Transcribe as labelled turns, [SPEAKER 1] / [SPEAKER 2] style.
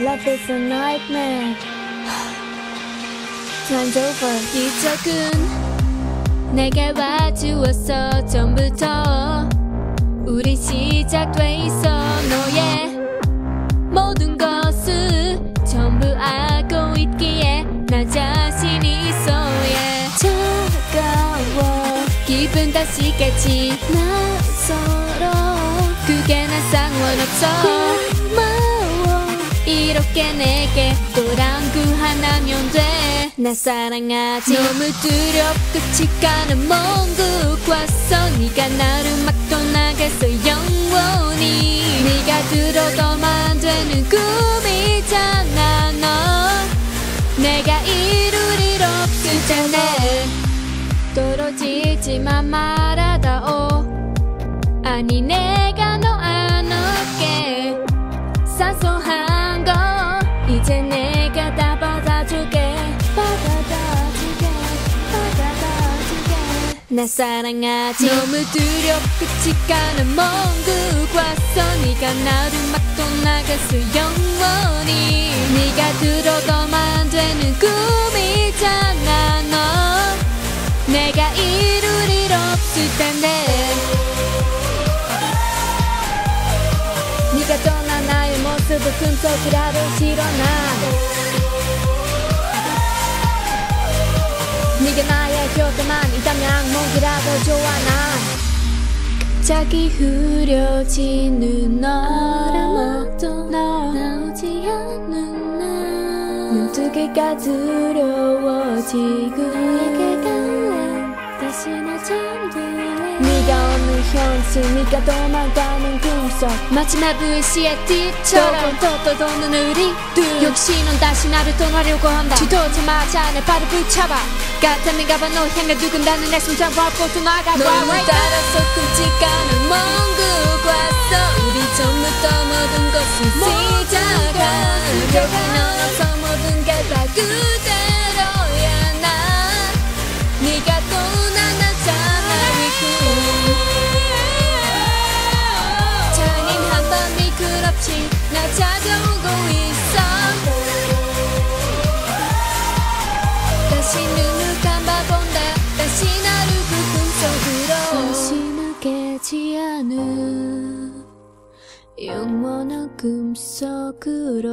[SPEAKER 1] Love is a nightmare. Time's over.
[SPEAKER 2] 기적은 내게 와주었어 전부터 우리 시작돼 있어. 너의 모든 것을 전부 알고 있기에 나 자신이 있어야 차가워. 기분 다시겠지 나 서로 그게 난상 관없어 고마워. 이렇게 내게 또랑 그 하나면 돼나 사랑하지. 너무 두렵고 치가는 먼곳 왔어. 네가 나를 막고 나겠어 영원히. 네가 들어가만 되는 꿈이잖아 너. 내가 이룰 일 없을 텐데. 떨어지지만 말아다오. 아니 내 나 사랑하지 너무 두렵고 치가는 먼곳 왔어. 네가 나를 막고 나갔어 영원히. 네가 들어가만 되는 꿈이잖아 너. 내가 이룰 일 없을 텐데.
[SPEAKER 1] 네가 떠난 나의 모습을 꿈속이라도 난 곁에만 있다면 목이라도 좋아 난.
[SPEAKER 2] 자기 흐려지는 너라마도 나오지 않는 나.
[SPEAKER 1] 눈두 개가 두려워지고
[SPEAKER 2] 내게 갈래 다시 나 잠들래
[SPEAKER 1] 네가 없는 현실 네가 도망가는 꿈속.
[SPEAKER 2] 마지막 불시의 띠처럼 떠떠도는 우리 둘 역시 넌 다시 나를 떠나려고 한다. 뒤돌자마자 내 발을 붙잡아 같았는가 봐 너 향해 누군가는 내 심장 밟고 나가 너무 따라서 끔찍한 먼곳 왔어. 우리 처음부터 모든 것은 시작한 않은 영원한 꿈속으로